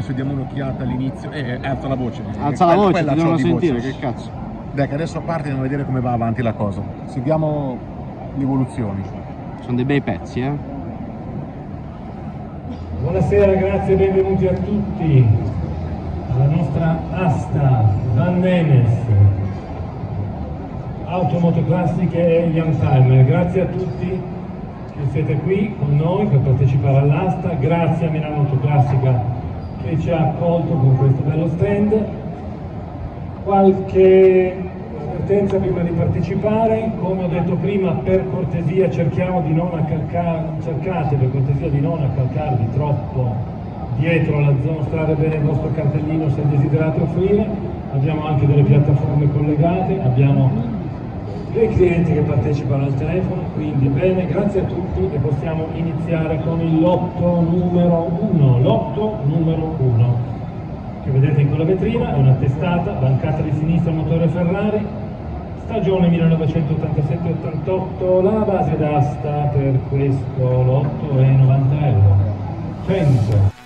Adesso diamo un'occhiata all'inizio. Eh, alza la voce. Alza la voce, ti devono sentire, che cazzo. Dai, che adesso a parte andiamo a vedere come va avanti la cosa. Seguiamo le evoluzioni. Sono dei bei pezzi, eh. Buonasera, grazie e benvenuti a tutti alla nostra asta Van Menes, automotoclassiche e Youngtimer. Grazie a tutti che siete qui con noi per partecipare all'asta, grazie a Milano Autoclassica che ci ha accolto con questo bello stand. Qualche avvertenza prima di partecipare, come ho detto prima per cortesia cerchiamo di non accalcare, cercate per cortesia di non accalcarvi troppo dietro la zona strada bene il vostro cartellino se desiderate offrire, abbiamo anche delle piattaforme collegate, abbiamo dei clienti che partecipano al telefono, quindi bene, grazie a tutti e possiamo iniziare con il lotto numero 1, lotto numero 1 che vedete in quella vetrina, è una testata, bancata di sinistra motore Ferrari, stagione 1987-88, la base d'asta per questo lotto è 90 euro. 100.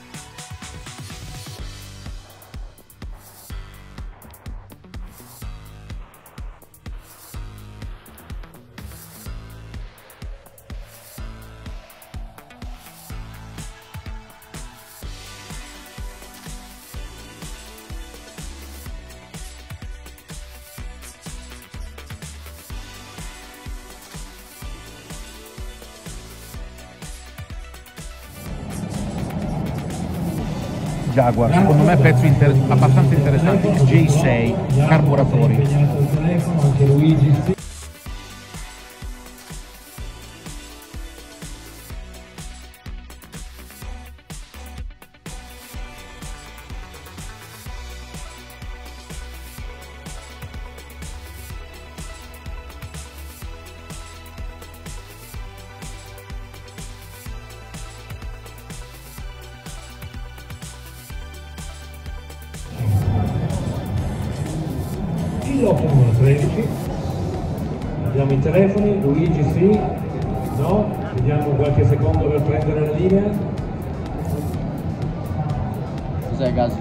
Jaguar, secondo me pezzo inter- abbastanza interessante, J6, carburatori. Lotto numero 13. Abbiamo i telefoni, Luigi sì, no, vediamo qualche secondo per prendere la linea. Cos'è Gasi?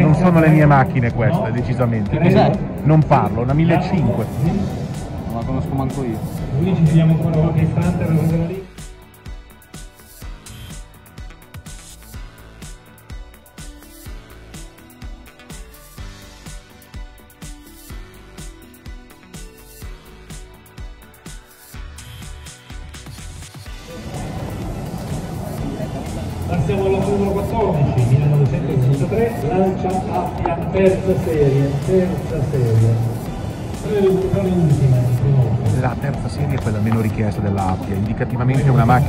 Non sono le mie macchine no? queste, decisamente. Cos'è? Non parlo, una 1500. Non la conosco manco io. Luigi ci diamo ancora qualche istante per prendere la linea.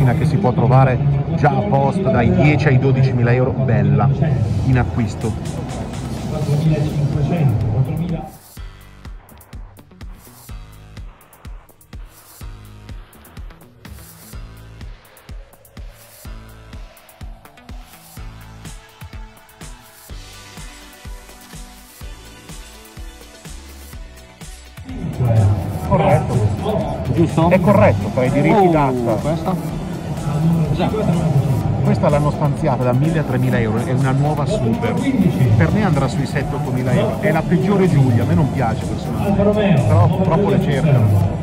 Macchina che si può trovare già a posto dai 10 ai 12 mila euro, bella, in acquisto. 4500, 4000. Corretto. Giusto? È corretto, tra i diritti Oh, d'asta. Questa? L'hanno stanziata da 1000 a 3000 euro, è una nuova super. 15, Per me andrà sui 7-8 mila euro, è la peggiore Giulia, a me non piace personalmente. Però 900. purtroppo le cercano.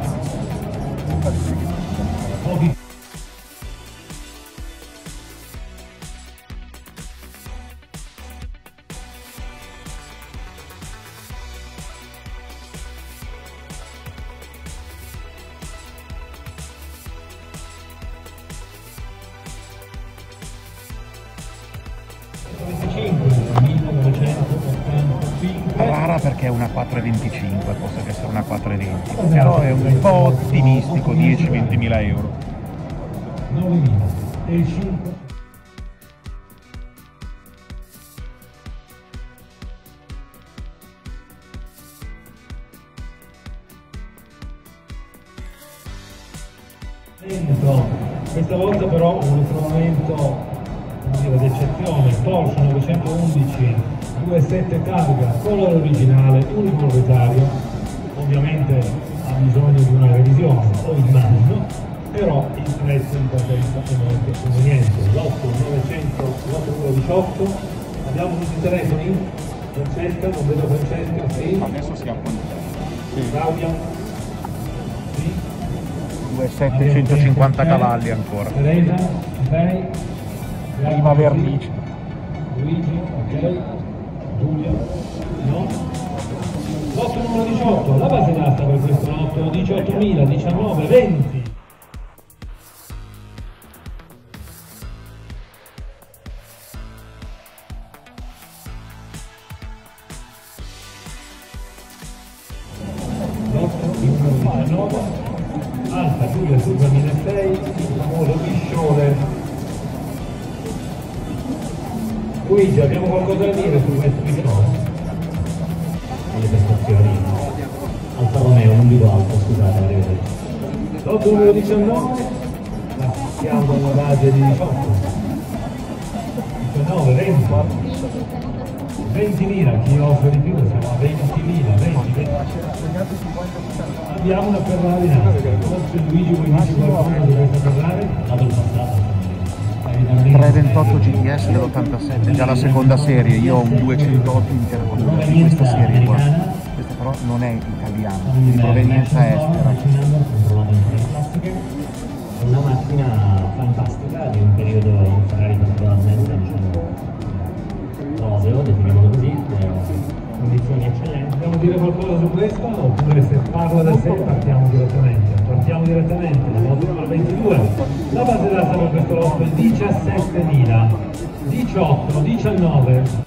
18, abbiamo tutti i telefoni? Francesca, non vedo Francesca, sì. Adesso si apre Claudia? Sì. 2750 cavalli ancora. Teresa, ok? Prima vernice. Luigi, ok? Giulia, no? Lotto numero 18, la base d'asta per questo lotto, 18.000, 19, 20. Luigi qualcosa di questa Ferrari? Dato il passato, 328 GTS dell'87, già la seconda serie, io ho un 208 intercomune di questa serie qua. Questa però non è italiana, di provenienza estera. È una macchina fantastica 17.000, 18, 19.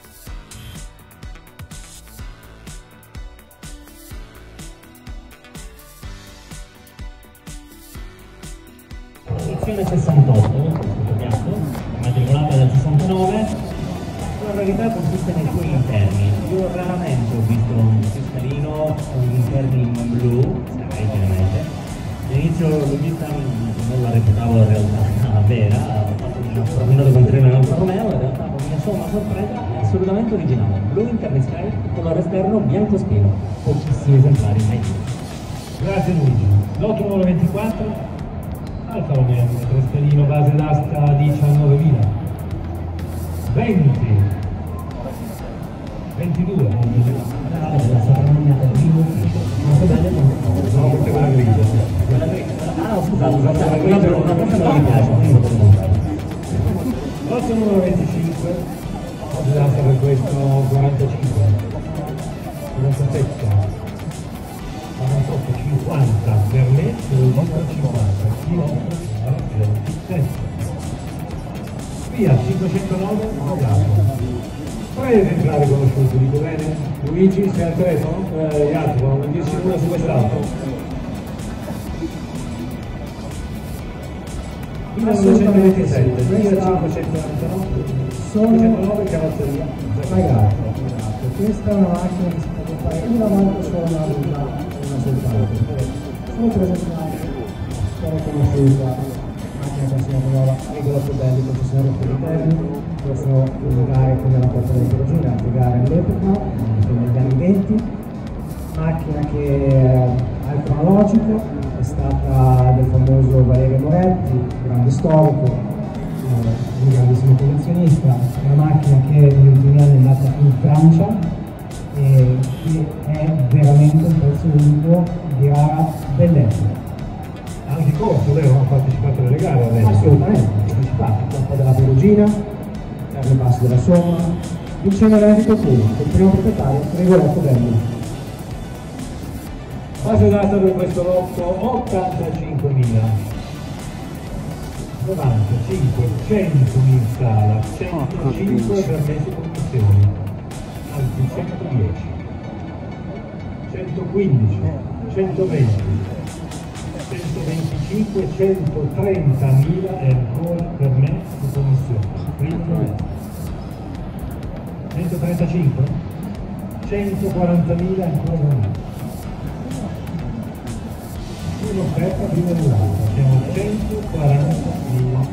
Sky, colore esterno bianco spino, pochissimi esemplari mai. Grazie Luigi. Lotto numero 24, Via 509, pagato. Tre esemplari conosciuti, dico bene? Luigi, sei al telefono? Eh, Jacopo, non dirci nulla su quest'auto? 1927, Via 599, sono 509 carrozzeria. pagato. Questa è una macchina che si può fare una volta solo una una soltanto. Sono esemplari, storia conosciuta, macchina consigliata nuova, regola più belli, concessionario per interni, possono gare come la Porta del Perugino, altre gare all'epoca, negli anni 20, macchina che ha il cronologico, è stata del famoso Valerio Moretti, grande storico, eh, un grandissimo collezionista, una macchina che negli ultimi anni è andata in Francia e che è veramente un pezzo unico di rara bellezza. Anche corso, vero? Hanno partecipato alle gare adesso. Assolutamente, partecipato, Coppa della Perugina, Carlo Bassi della Somma, vincendo l'Enrico Puma, il primo proprietario, Rigoletto Belli. Base data per questo lotto 85.000. 95, 100 in scala, 105 permessi commissioni, anzi 110, 115, 120, 125, 130.000 è ancora per me di commissione. Primo 135, 140.000 ancora per me un'offerta prima dell'altra, siamo a 140.000.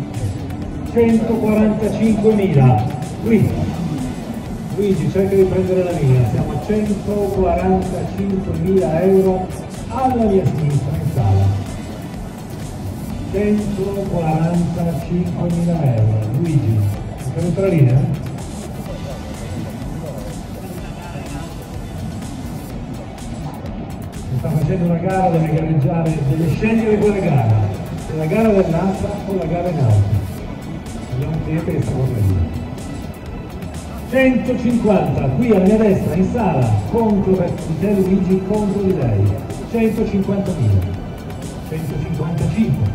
145.000. Qui. Luigi, cerca di prendere la mia, siamo a 145.000 euro alla mia sinistra. 145.000 euro. Luigi, è caduta la linea? Si sta facendo una gara, deve gareggiare, deve scegliere quale gara, se la gara dell'asta o la gara in alto. Abbiamo un cliente che sta correndo. 150, qui alla mia destra in sala, contro di te Luigi, contro di lei. 150.000. 155.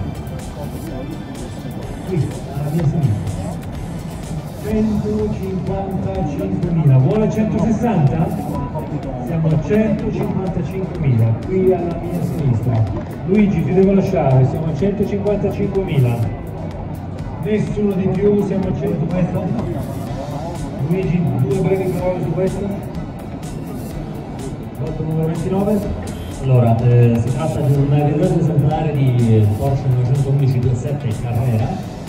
Qui, alla mia sinistra. 155.000. Vuole 160? Siamo a 155.000. Qui alla mia sinistra. Luigi, ti devo lasciare, siamo a 155.000. Nessuno di più, siamo a 100. Luigi, due brevi parole su questo. Lotto numero 29. Allora, eh, si tratta di un rigoroso esemplare di Porsche 911 27 Carrera.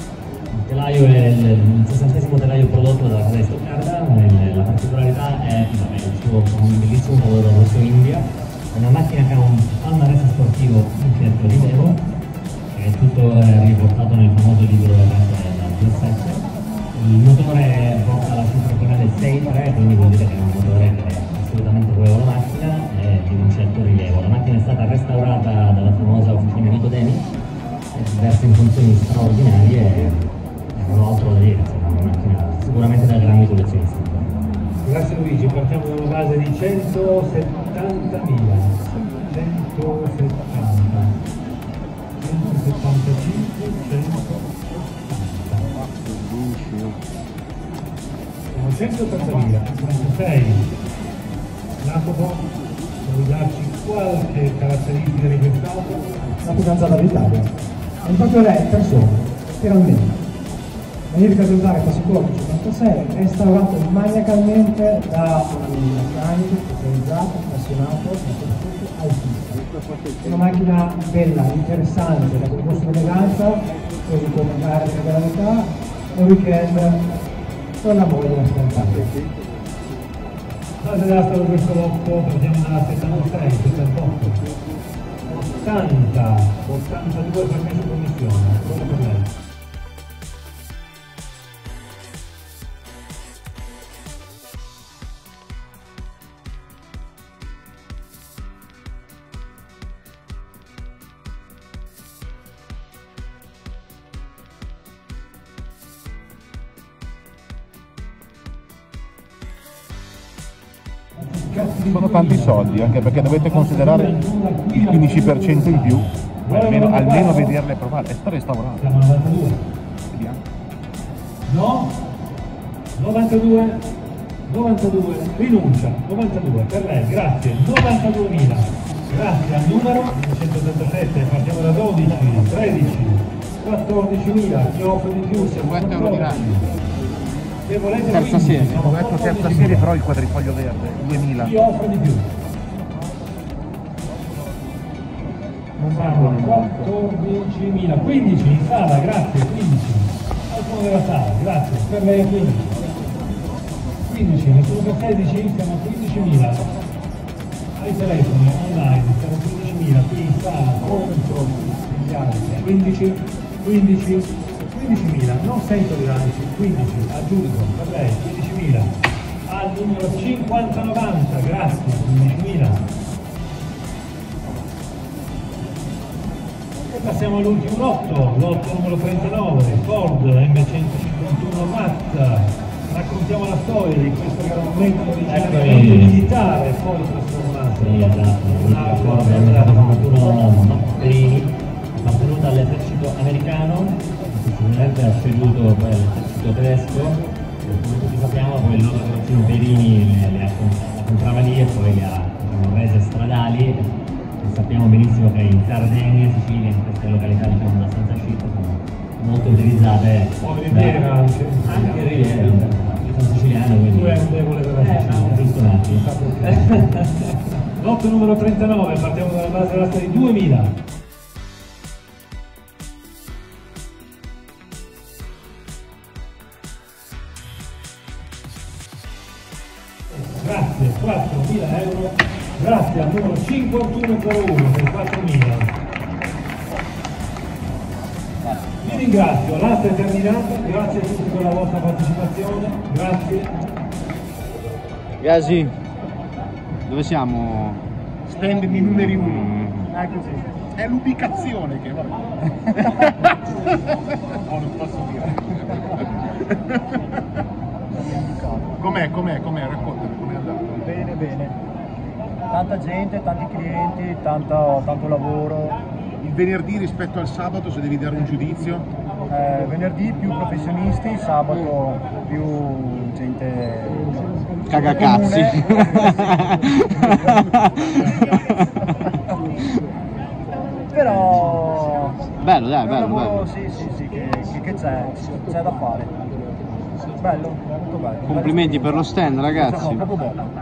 Telaio è il, il sessantesimo telaio prodotto dalla casa di Stoccarda, la particolarità è vabbè, il suo un bellissimo rosso India, è una macchina che ha un palmarès sportivo in certo rilievo, che è tutto eh, riportato nel famoso libro della G7 il motore porta la cifra finale 6.3 quindi vuol dire che è un motore che è assolutamente prueba la macchina e di un certo rilievo. La macchina è stata restaurata dalla famosa officina Nicodemi e versa in funzioni straordinarie altro da insomma, una macchina sicuramente da grandi collezionisti grazie Luigi partiamo da una base di 170.000 170 175 100 180.000, 36. Jacopo, vuoi darci qualche caratteristica di quest'auto? La più cansata d'Italia. È proprio re persona, finalmente. Magnifica esemplare classico 56, restaurato maniacalmente da un meccanico specializzato, appassionato e soprattutto altissimo. Una macchina bella, interessante, da concorso eleganza, così come carica di gravità, un weekend con la moglie da scontare. Fase d'asta di questo lotto, partiamo dalla 76, 78, 80, 82 permesso commissione, quello per lei. sono tanti soldi, anche perché dovete considerare il 15% in più, almeno, almeno vederle provare, è sta restaurata. Siamo a 92. Vediamo. No? 92, 92, rinuncia, 92, per lei, grazie, 92.000, grazie al numero 187, partiamo da 12, 13, 14.000, chi offre di più, siamo a 14. Se volete Terza 15, serie. Ho detto terza 14.000. serie, però il quadrifoglio verde, 2000. Chi offre di più? A 14.000, 15 in sala, grazie, 15. Qualcuno della sala, grazie, per lei è 15. 15, nessuno per 16, siamo a 15.000. Ai telefoni, online, siamo a 15.000, qui in sala, contro, gli altri, 15, 15, 15.000, non sento di lanci, 15, aggiungo, per lei, 15.000. Al numero 5090, grazie, passiamo all'ultimo lotto, lotto numero 39, Ford M151 Matt. Raccontiamo la storia di questo un metodo di Eccomi. militare poi trasformato. Sì, esatto, l'unica Ford è mercato fortuna Perini, appartenuta all'esercito americano, successivamente ha ceduto poi all'esercito tedesco, come tutti sappiamo poi il loro carrozzino Perini le, le ha comprava lì e poi le ha diciamo, rese stradali, sappiamo benissimo che in Sardegna, Sicilia, in queste località diciamo abbastanza chic, sono molto utilizzate. O Riviera anche. Anche Riviera, io sono siciliano quindi... Tu è un debole della Eh, Sicilia. no, giusto un attimo. Lotto numero 39, partiamo dalla base d'asta di 2000. Numero 51 per 1 per 4.000. ringrazio, l'asta è terminata, grazie a tutti per la vostra partecipazione, grazie. Gasi, dove siamo? Stand di numeri uno. Mm. È così. È l'ubicazione che va. no, non posso dire. com'è, com'è, com'è? Raccontami com'è andato. Bene, bene. Tanta gente, tanti clienti, tanto, tanto lavoro. Il venerdì rispetto al sabato, se devi dare un giudizio, Eh, venerdì più professionisti, sabato più gente Cagacazzi. Però bello, dai, bello, lavoro, bello. sì, sì, sì, che, che- c'è, c'è da fare. Bello, molto bello. Complimenti per lo stand, No, ragazzi. proprio buono.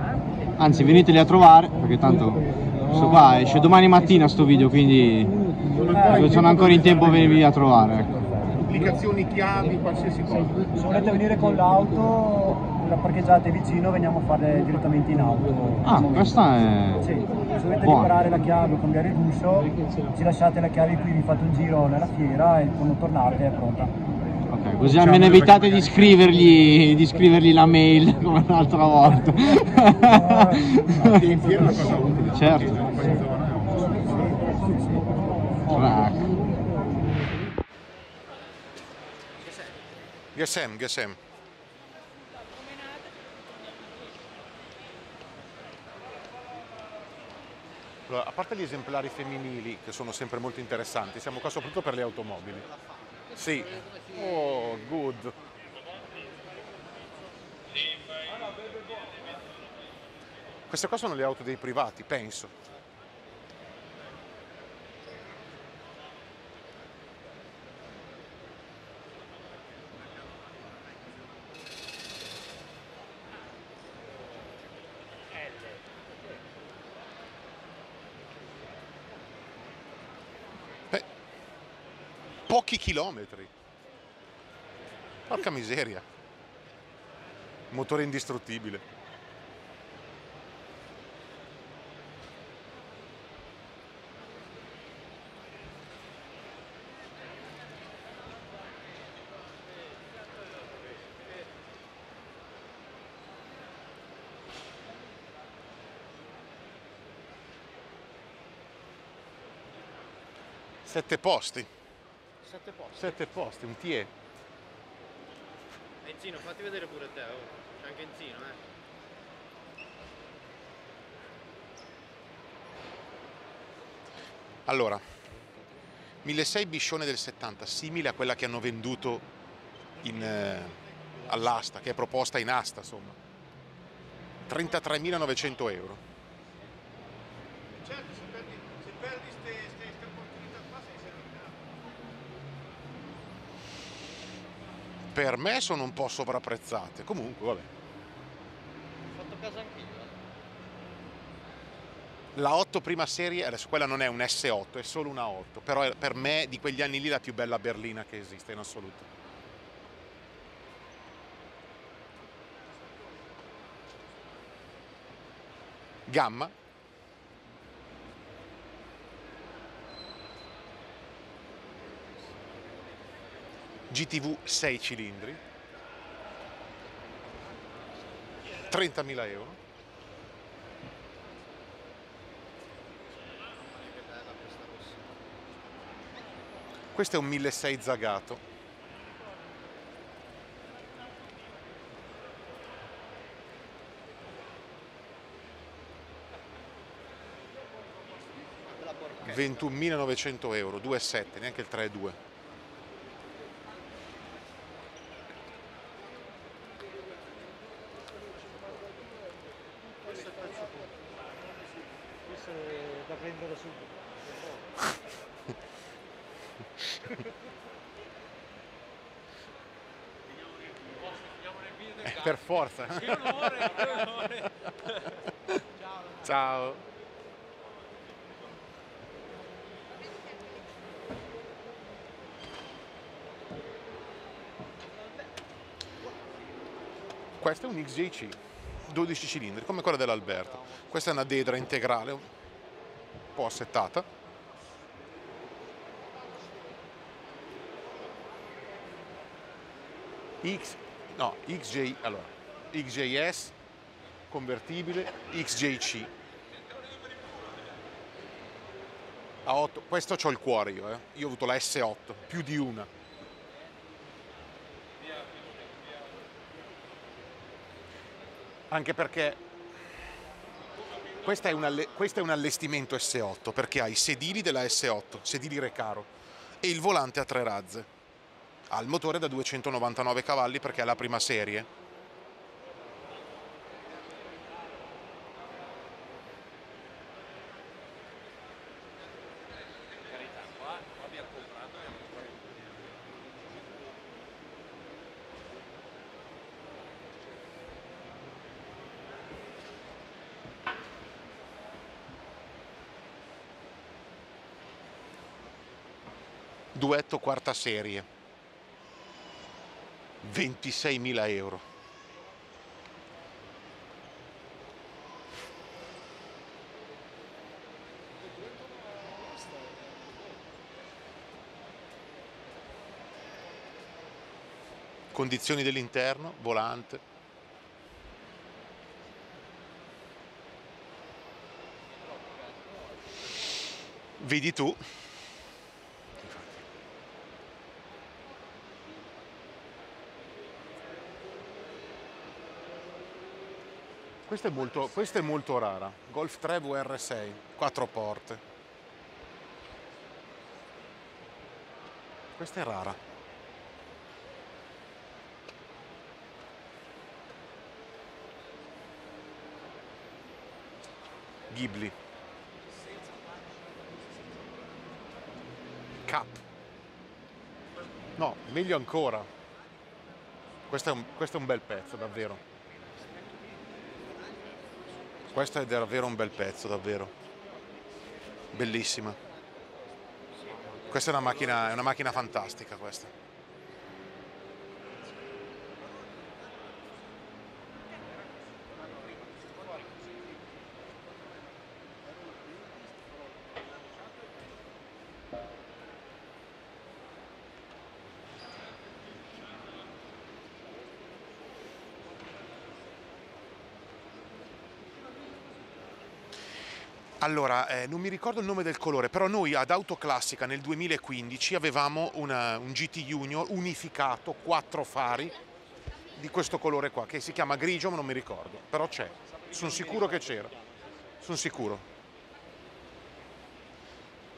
Anzi, veniteli a trovare, perché tanto questo qua esce domani mattina sto video, quindi sono ancora in tempo a venirvi a trovare. ecco. applicazioni, chiavi, qualsiasi cosa. Se volete venire con l'auto, la parcheggiate vicino, veniamo a fare direttamente in auto. Ah, questa è... Sì, se dovete Buono. riparare la chiave o cambiare l'uscio, ci lasciate la chiave qui, vi fate un giro nella fiera e quando tornate è pronta. Così almeno evitate di scrivergli, di scrivergli la mail come l'altra volta. In fiera è una cosa utile. Certo. Crack. Gesem, Gesem. Allora, a parte gli esemplari femminili, che sono sempre molto interessanti, siamo qua soprattutto per le automobili. Sì. Oh, good. Queste qua sono le auto dei privati, penso. Beh, pochi chilometri. Porca miseria. Motore indistruttibile. Sette posti. Sette posti. Sette posti, un TE. Enzino, fatti vedere pure te, oh. C'è anche Enzino, eh. Allora, 1600 biscione del 70, simile a quella che hanno venduto in, eh, all'asta, che è proposta in asta, insomma. 33.900 euro. Certo, se perdi, se perdi queste opportunità qua sei servito. Per me sono un po' sovrapprezzate, comunque vabbè. Ho fatto caso anch'io. eh. La 8 prima serie, adesso quella non è un S8, è solo una 8, però è per me di quegli anni lì la più bella berlina che esiste in assoluto. Gamma. GTV 6 cilindri. 30.000 euro. Questo è un 1600 zagato. Porchetta. 21.900 euro, 2,7, neanche il 3,2. Questo è il pezzo puro. Questo è da prendere subito. Eh, forza. Ciao. Questo è un XJC, 12 cilindri, come quella dell'Alberto. Questa è una dedra integrale, un po' assettata. X, no, XJ, allora, XJS, convertibile, XJC. A 8, questo c'ho il cuore io, eh. Io ho avuto la S8, più di una. Anche perché questo è, un questo è un allestimento S8 perché ha i sedili della S8, sedili Recaro, e il volante a tre razze. Ha il motore da 299 cavalli perché è la prima serie. Duetto quarta serie. 26.000 euro. Condizioni dell'interno, volante. Vedi tu. Questa è molto, questa è molto rara. Golf 3 VR6, 4 porte. Questa è rara. Ghibli. Cap. No, meglio ancora. Questo è un, questo è un bel pezzo, davvero. Questo è davvero un bel pezzo, davvero. Bellissima. Questa è una macchina, è una macchina fantastica questa. Allora, eh, non mi ricordo il nome del colore, però noi ad Autoclassica nel 2015 avevamo una- un GT Junior unificato, quattro fari di questo colore qua, che si chiama grigio ma non mi ricordo, però c'è, sono sicuro che c'era, sono sicuro.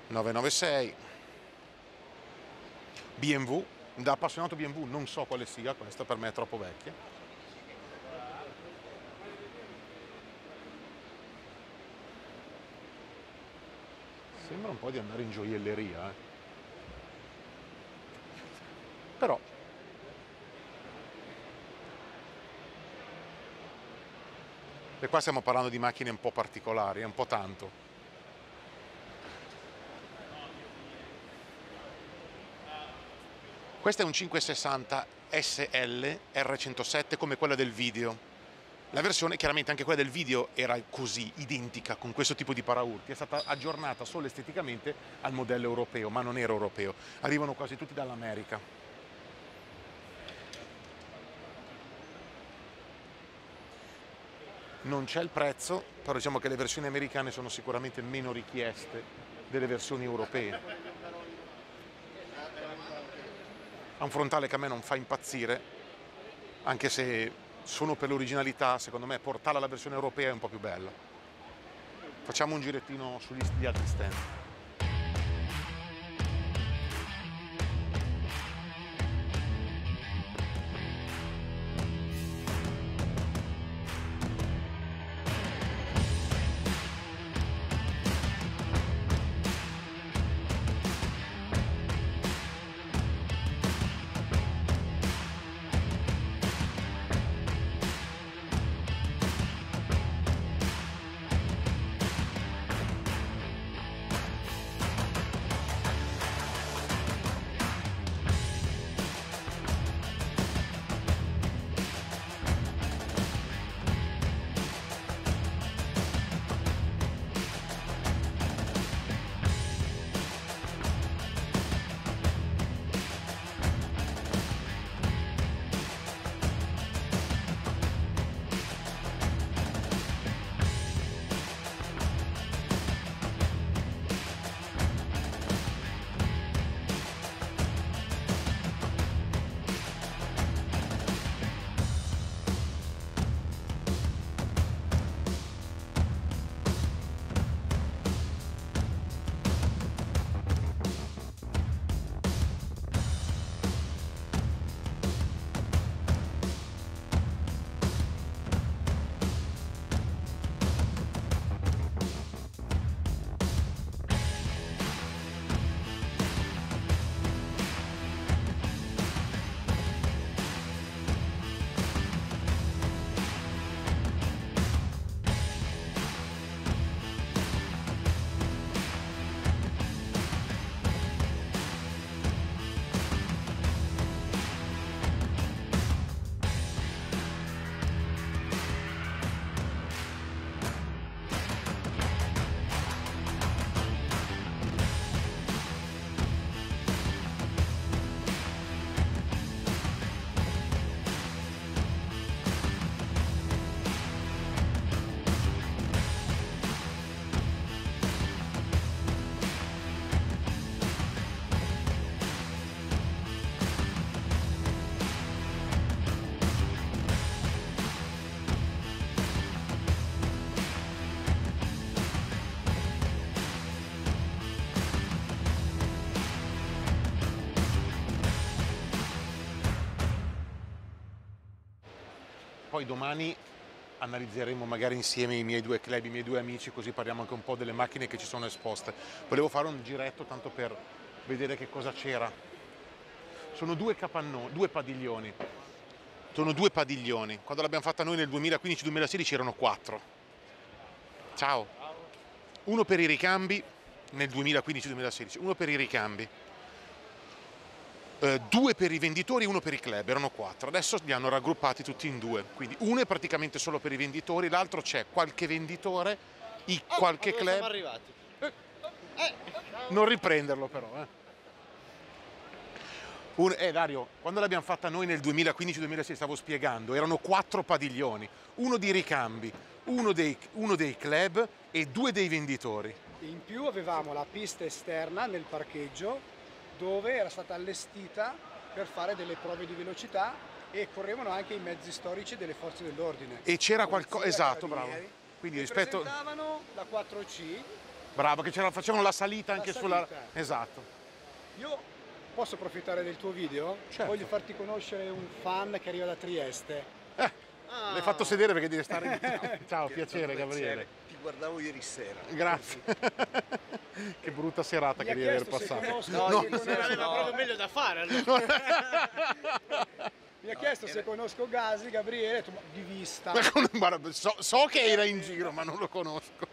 996 BMW, da appassionato BMW non so quale sia, questa per me è troppo vecchia. Sembra un po' di andare in gioielleria, eh. Però E qua stiamo parlando di macchine un po' particolari, un po' tanto. Questo è un 560 SL R107 come quella del video. La versione, chiaramente anche quella del video era così, identica, con questo tipo di paraurti, è stata aggiornata solo esteticamente al modello europeo, ma non era europeo. Arrivano quasi tutti dall'America. Non c'è il prezzo, però diciamo che le versioni americane sono sicuramente meno richieste delle versioni europee. Ha un frontale che a me non fa impazzire, anche se sono per l'originalità, secondo me portarla alla versione europea è un po' più bella. Facciamo un girettino sugli gli altri stand. Poi domani analizzeremo magari insieme i miei due club, i miei due amici, così parliamo anche un po' delle macchine che ci sono esposte. Volevo fare un giretto tanto per vedere che cosa c'era. Sono due capannoni, due padiglioni. Sono due padiglioni. Quando l'abbiamo fatta noi nel 2015-2016 erano quattro. Ciao. Uno per i ricambi nel 2015-2016, uno per i ricambi. Eh, due per i venditori e uno per i club, erano quattro. Adesso li hanno raggruppati tutti in due. Quindi uno è praticamente solo per i venditori, l'altro c'è qualche venditore, i, qualche Dove club. siamo arrivati? Non riprenderlo però. Eh. Un- eh, Dario, quando l'abbiamo fatta noi nel 2015-2016, stavo spiegando, erano quattro padiglioni, uno di ricambi, uno dei, uno dei club e due dei venditori. In più avevamo la pista esterna nel parcheggio dove era stata allestita per fare delle prove di velocità e correvano anche i mezzi storici delle forze dell'ordine. E c'era qualcosa, esatto, bravo. Quindi rispetto, presentavano la 4C. bravo, che c'era, facevano la salita La anche salita. sulla... Esatto. Io posso approfittare del tuo video? Certo. Voglio farti conoscere un fan che arriva da Trieste. Ah, L'hai fatto sedere perché devi stare... Ciao, Ciao, piacere Gabriele. Ti guardavo ieri sera. Grazie. che brutta serata Mi che devi aver passato. No, No, ieri no, sera no. aveva proprio meglio da fare allora. Mi ha chiesto se conosco Gasi, Gabriele, ho detto, "Ma di vista. So, so che era in giro, ma non lo conosco.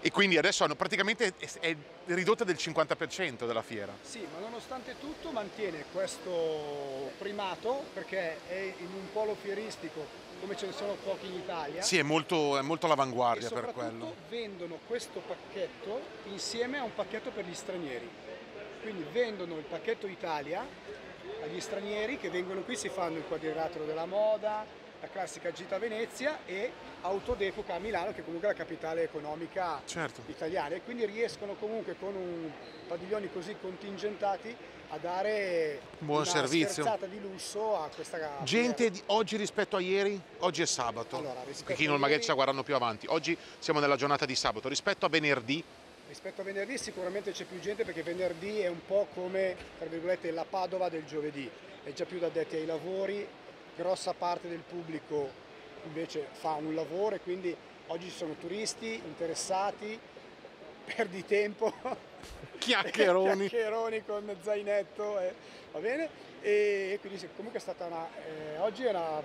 E quindi adesso hanno praticamente è, ridotta del 50% della fiera. Sì, ma nonostante tutto mantiene questo primato perché è in un polo fieristico come ce ne sono pochi in Italia. Sì, è molto, è molto all'avanguardia per quello. vendono questo pacchetto insieme a un pacchetto per gli stranieri. Quindi vendono il pacchetto Italia agli stranieri che vengono qui, si fanno il quadrilatero della moda, la classica gita a Venezia e autodepoca a Milano che comunque è la capitale economica Certo. italiana e quindi riescono comunque con un padiglioni così contingentati a dare Buon una servizio. di lusso a questa Gente di oggi rispetto a ieri, oggi è sabato. Allora, chi non magari ci sta guardando più avanti. Oggi siamo nella giornata di sabato. Rispetto a venerdì, Rispetto a venerdì sicuramente c'è più gente perché venerdì è un po' come tra virgolette la Padova del giovedì, è già più da addetti ai lavori, grossa parte del pubblico invece fa un lavoro e quindi oggi ci sono turisti interessati, perdi tempo, chiacchieroni. chiacchieroni con zainetto, eh, va bene? E quindi comunque è stata una, eh, oggi è una,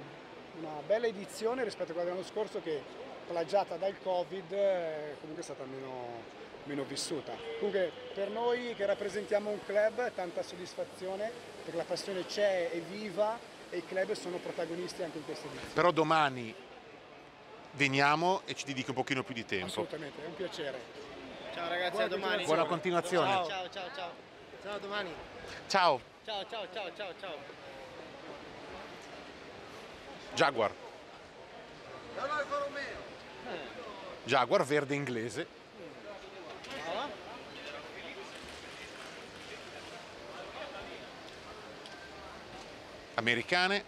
una bella edizione rispetto a quella dell'anno scorso che plagiata dal Covid eh, comunque è stata meno, meno vissuta. Comunque per noi che rappresentiamo un club tanta soddisfazione perché la passione c'è, è viva e i club sono protagonisti anche in questa edizione. però domani veniamo e ci dedichi un pochino più di tempo. Assolutamente, è un piacere. Ciao ragazzi, Buona a domani. Buona continuazione. Ciao, ciao, ciao, ciao. Domani. Ciao, Ciao, ciao, ciao, ciao, ciao. Jaguar. Jaguar verde inglese. Ah, Americane.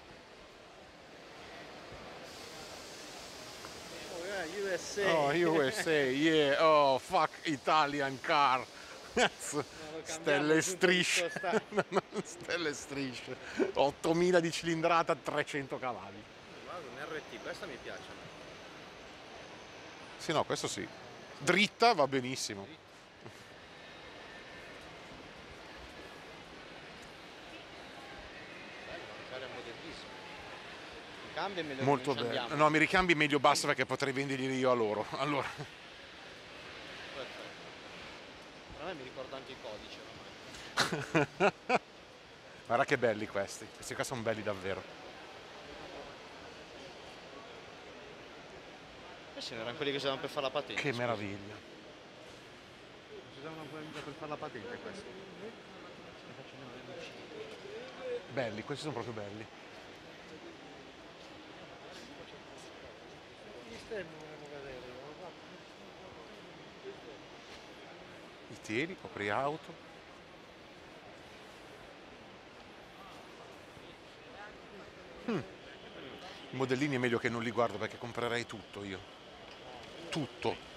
Oh, USA. Oh, USA, yeah. Oh, fuck Italian car. Stelle strisce. Stelle strisce. 8000 di cilindrata, 300 cavalli. Guarda, un RT, questa mi piace. Sì, no, questo sì. Dritta va benissimo. Bello, è modernissimo. Cambio è meglio Molto bello. andiamo. No, mi ricambi meglio basta perché potrei venderli io a loro. Allora, Perfetto. Per me mi ricorda anche i codici ormai. guarda che belli questi. Questi qua sono belli davvero. Questi erano quelli che usavano per fare la patente. Che scusa. meraviglia. Si usavano per fare la patente questi. Belli, questi sono proprio belli. I teli, copri auto. Hmm. I modellini è meglio che non li guardo perché comprerei tutto io. Tutto.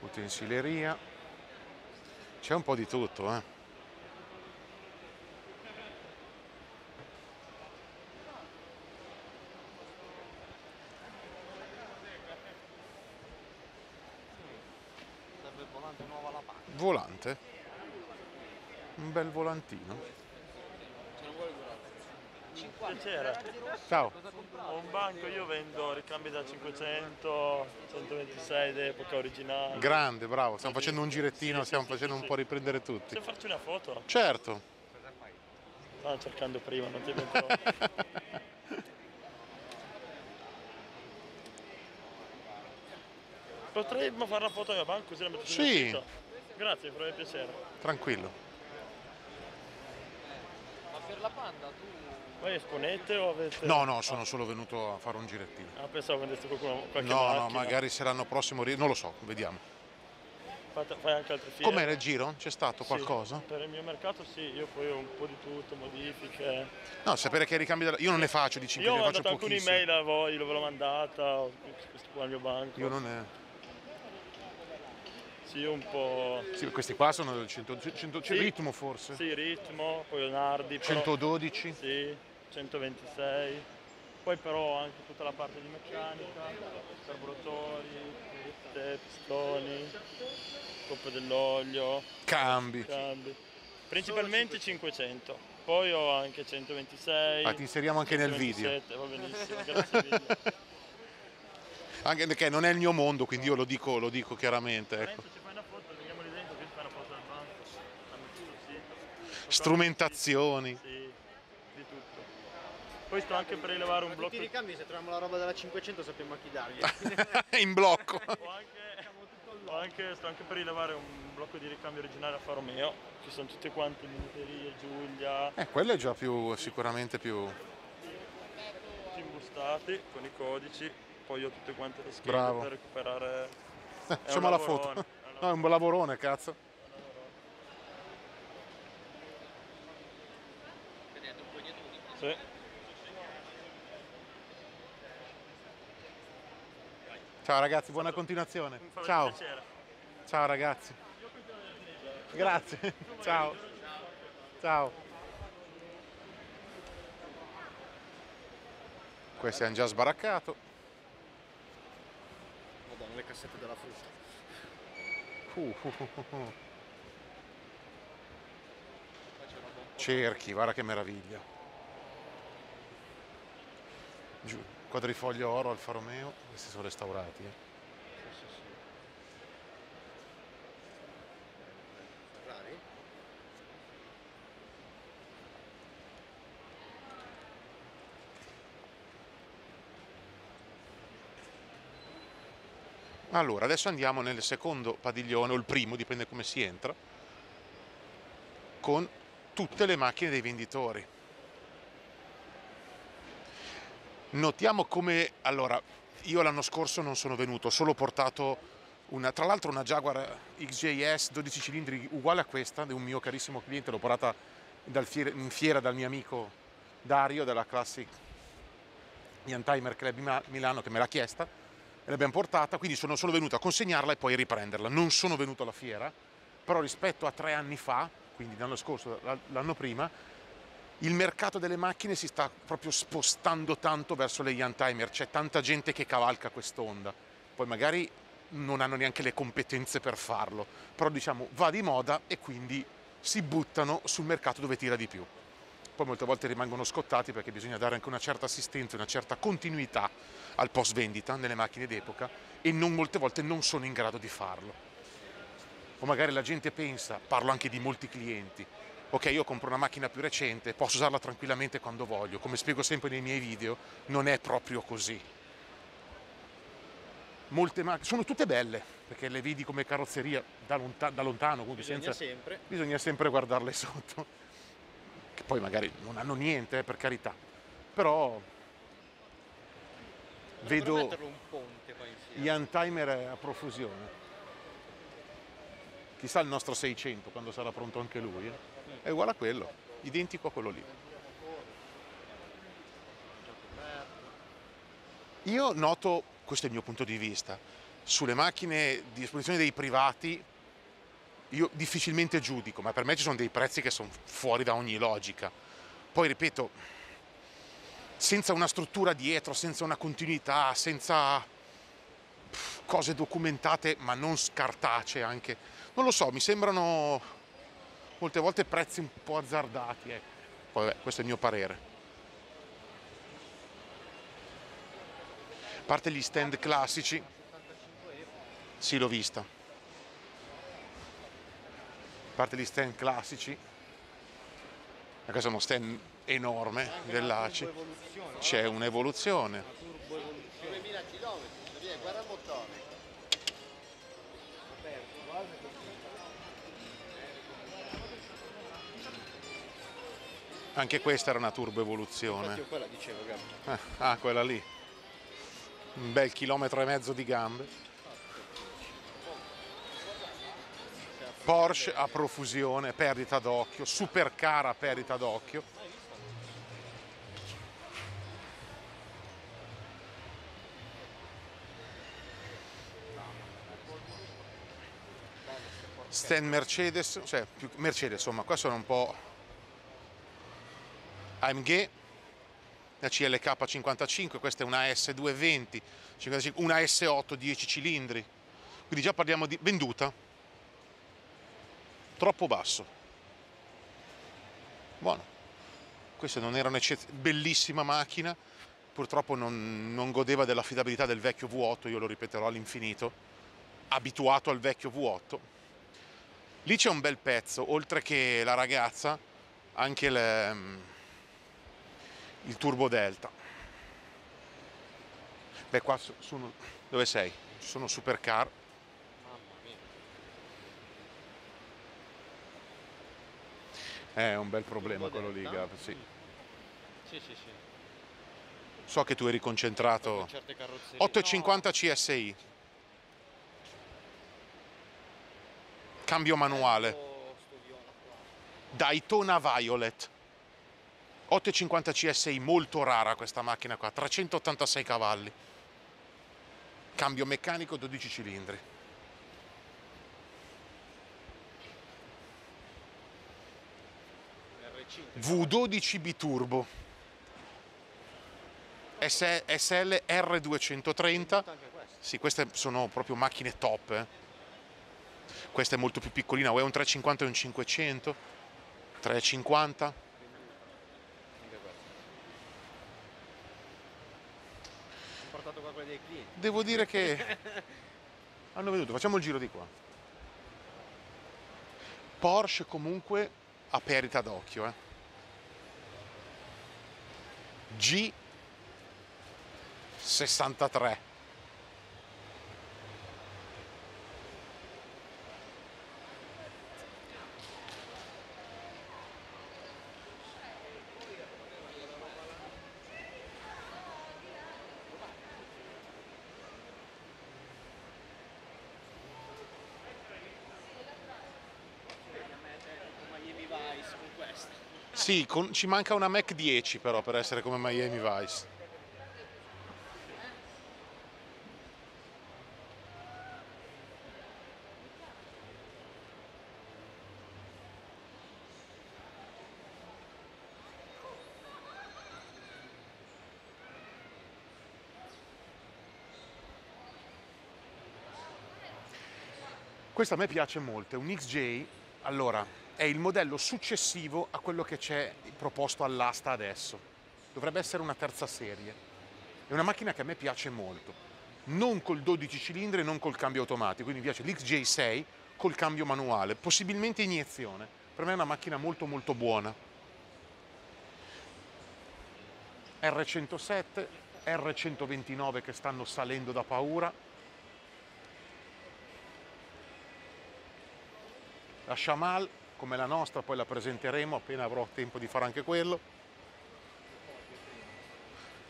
Utensileria. C'è un po' di tutto, eh. Serve il volante nuovo alla pacca. Volante? Un bel volantino. Piacere. Ciao. Ho un banco, io vendo ricambi da 500, 126 d'epoca originale. Grande, bravo. Stiamo facendo un girettino, stiamo facendo un po' riprendere tutti. Sai farci una foto? Certo. Stavo cercando prima, non ti ancora. Potremmo fare una foto al mio banco così la metto Sì. Grazie, mi farebbe piacere. Tranquillo. Ma per la panda tu... Voi esponete o avete... No, no, sono solo venuto a fare un girettino. Ah, pensavo vendeste qualcuno, qualche No, macchina. no, magari se l'anno prossimo, non lo so, vediamo. Fate- fai anche altre fiere? Com'era il giro? C'è stato Sì, qualcosa? per il mio mercato sì, io poi ho un po' di tutto, modifiche. No, sapere che ricambi della... Io non ne faccio di 5, Io ne ho faccio mandato anche un'email a voi, ve l'ho mandata, ho questo qua al mio banco. Io non ne... Sì, un po'... Sì, questi qua sono del 100, 100 c'è Sì. ritmo forse? Sì, ritmo, poi Leonardi. però- 112? Sì, 126. Poi però anche tutta la parte di meccanica, carburatori, rutte, pistoni, coppe dell'olio, Cambi. cambi. Principalmente 500. Poi ho anche 126. Ah, ti inseriamo anche nel video. 127, Va benissimo, grazie mille. Anche perché non è il mio mondo, quindi io lo dico, lo dico chiaramente. Ecco. Ci fai una foto, veniamo lì dentro, qui ci fai una foto del banco, la metti sul sito. Strumentazioni. Sì, di tutto. Poi sto anche per rilevare un Ma blocco. tutti i ricambi, se troviamo la roba della 500 sappiamo a chi dargli. In blocco. Ho anche, ho anche- sto anche per rilevare un blocco di ricambio originale a Faro Meo, ci sono tutte quante minuterie, Giulia, Eh, quello è già più, sicuramente più... tutti imbustati con i codici, poi ho tutte quante le schede Bravo. per recuperare. Eh, Facciamo la foto. No, è un bel lavorone, cazzo. Sì. Ciao ragazzi, buona continuazione. Ciao. Ciao ragazzi. Grazie. Ciao. Ciao. Questi hanno già sbaraccato. Madonna, le cassette della frutta. Uh, uh, uh, uh. Cerchi, guarda che meraviglia. Giù, quadrifoglio oro Alfa Romeo, questi sono restaurati. eh. Allora, adesso andiamo nel secondo padiglione, o il primo, dipende come si entra, con tutte le macchine dei venditori. Notiamo come, allora, io l'anno scorso non sono venuto, ho solo portato una, tra l'altro una Jaguar XJS 12 cilindri uguale a questa, di un mio carissimo cliente, l'ho portata dal fiere- in fiera dal mio amico Dario della Classic Timer Club Milano che me l'ha chiesta e l'abbiamo portata, quindi sono solo venuto a consegnarla e poi riprenderla. Non sono venuto alla fiera, però rispetto a tre anni fa, quindi l'anno scorso, la- l'anno prima, il mercato delle macchine si sta proprio spostando tanto verso le young timer, c'è tanta gente che cavalca quest'onda, poi magari non hanno neanche le competenze per farlo, però diciamo va di moda e quindi si buttano sul mercato dove tira di più. Poi molte volte rimangono scottati perché bisogna dare anche una certa assistenza, una certa continuità al post vendita nelle macchine d'epoca e non, molte volte non sono in grado di farlo. O magari la gente pensa, parlo anche di molti clienti, ok io compro una macchina più recente, posso usarla tranquillamente quando voglio, come spiego sempre nei miei video, non è proprio così. Molte macchine sono tutte belle perché le vedi come carrozzeria da, lonta- da lontano, quindi Bisogna senza, sempre. bisogna sempre guardarle sotto, che poi magari non hanno niente, eh, per carità, però vedo ponte gli untimer a profusione. Chissà il nostro 600 quando sarà pronto anche lui, eh. È uguale a quello, identico a quello lì. Io noto, questo è il mio punto di vista, sulle macchine di esposizione dei privati io difficilmente giudico, ma per me ci sono dei prezzi che sono fuori da ogni logica. Poi ripeto, senza una struttura dietro, senza una continuità, senza cose documentate ma non scartacee anche, non lo so, mi sembrano molte volte prezzi un po' azzardati. Poi, vabbè, questo è il mio parere. A parte gli stand classici, sì l'ho vista. A parte gli stand classici, questo è uno stand enorme dell'ACI, c'è un'evoluzione. 2000 km, guarda il motore. Anche questa era una turbo evoluzione. Infatti quella dicevo, Gabbo. Ah, quella lì. Un bel chilometro e mezzo di gambe. Porsche a profusione, perdita d'occhio, supercar a perdita d'occhio. Stand Mercedes, cioè Mercedes, insomma, qua sono un po' AMG, la CLK 55, questa è una S220, 55, una S8 10 cilindri, quindi già parliamo di venduta, troppo basso. Buono, questa non era un'eccezione, bellissima macchina, purtroppo non, non godeva dell'affidabilità del vecchio V8, io lo ripeterò all'infinito, abituato al vecchio V8. Lì c'è un bel pezzo, oltre che la ragazza, anche le, il Turbo Delta. Beh, qua sono... dove sei? Sono supercar. È un bel problema quello lì, Gab, sì. Sì, sì, sì. So che tu eri concentrato. Con certe carrozzerie. 850 CSI. Cambio manuale. Daytona Violet. 850 CSI, molto rara questa macchina qua, 386 cavalli. Cambio meccanico 12 cilindri. V12 biturbo. SL R230. Sì, queste sono proprio macchine top. eh. Questa è molto più piccolina, o è un 350 e un 500. 350. Anche questo. Ho portato qua quelli dei clienti. Devo dire che hanno venuto, facciamo il giro di qua. Porsche comunque a perita d'occhio. Eh. G63. Miami Vice con questa. Sì, con- ci manca una Mac 10 però per essere come Miami Vice. Questo a me piace molto, è un XJ, allora è il modello successivo a quello che c'è proposto all'asta adesso. Dovrebbe essere una terza serie. È una macchina che a me piace molto, non col 12 cilindri, non col cambio automatico, quindi mi piace l'XJ6 col cambio manuale, possibilmente iniezione. Per me è una macchina molto molto buona. R107, R129 che stanno salendo da paura, La Shamal, come la nostra, poi la presenteremo appena avrò tempo di fare anche quello.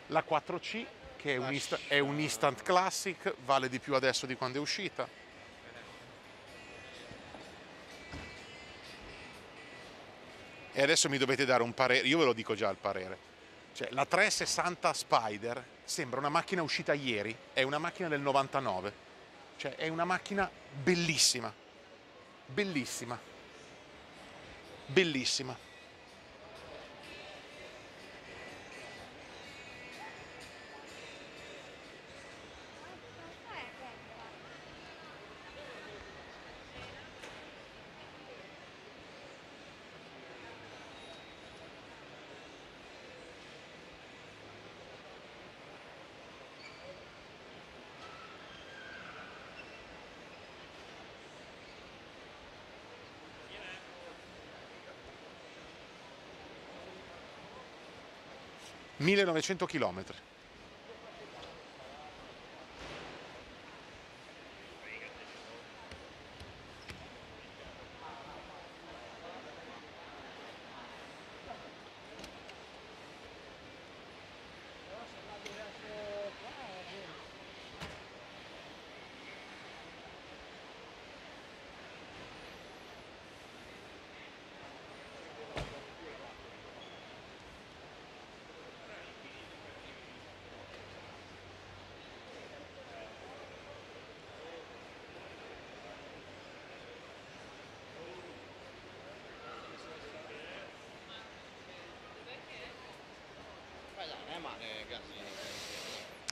La 4C, che è un, è un instant classic, vale di più adesso di quando è uscita. E adesso mi dovete dare un parere, io ve lo dico già il parere. Cioè, la 360 Spider sembra una macchina uscita ieri, è una macchina del 99. Cioè, è una macchina bellissima bellissima, bellissima. Millenovecento chilometri.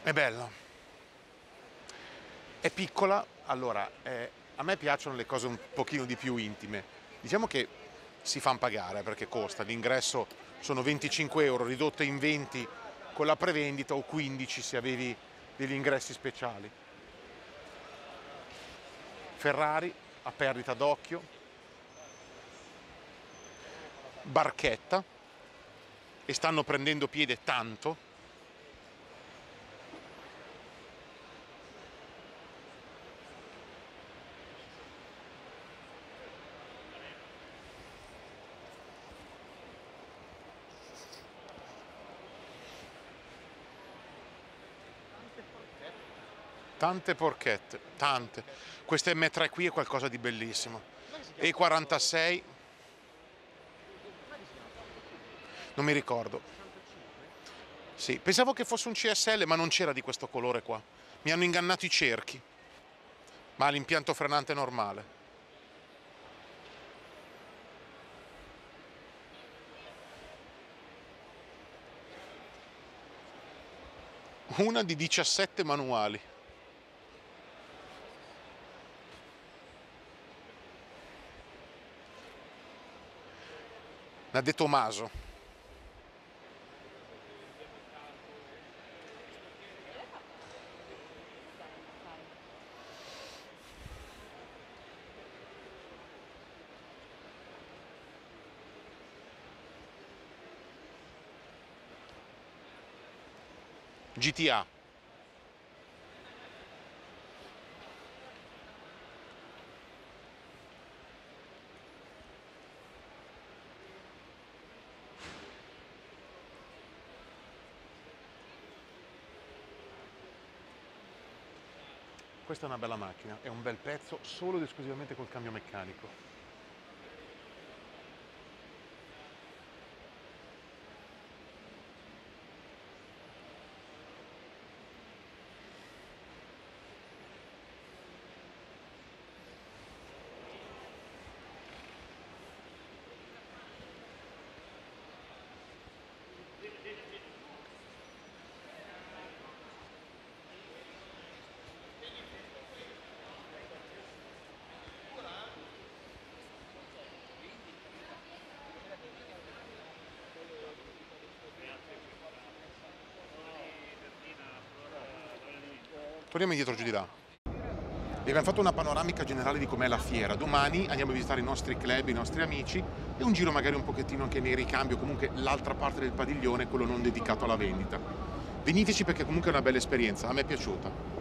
È bella. È piccola, allora, eh, a me piacciono le cose un pochino di più intime. Diciamo che si fanno pagare perché costa, l'ingresso sono 25 euro, ridotte in 20 con la prevendita o 15 se avevi degli ingressi speciali. Ferrari a perdita d'occhio, barchetta e stanno prendendo piede tanto Tante porchette, tante. Questa M3 qui è qualcosa di bellissimo. E46. Non mi ricordo. Sì, pensavo che fosse un CSL, ma non c'era di questo colore qua. Mi hanno ingannato i cerchi. Ma l'impianto frenante è normale. Una di 17 manuali. La De Tomaso. GTA. Questa è una bella macchina, è un bel pezzo solo ed esclusivamente col cambio meccanico. Torniamo indietro giù di là. Vi abbiamo fatto una panoramica generale di com'è la fiera. Domani andiamo a visitare i nostri club, i nostri amici e un giro magari un pochettino anche nei ricambi o comunque l'altra parte del padiglione, quello non dedicato alla vendita. Veniteci perché comunque è una bella esperienza, a me è piaciuta.